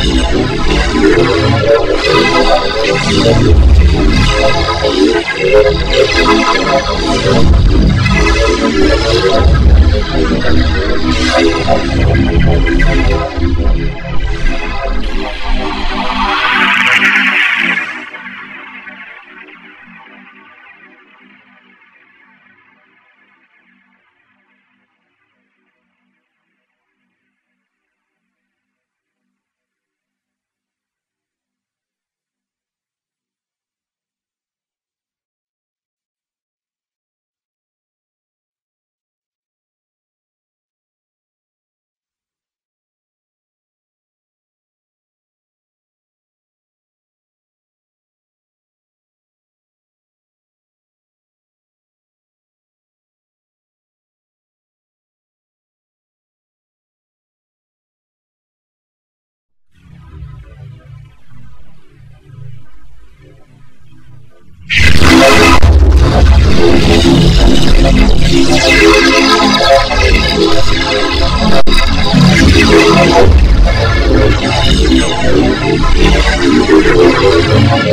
Thank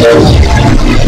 Thank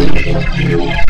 Deus confio.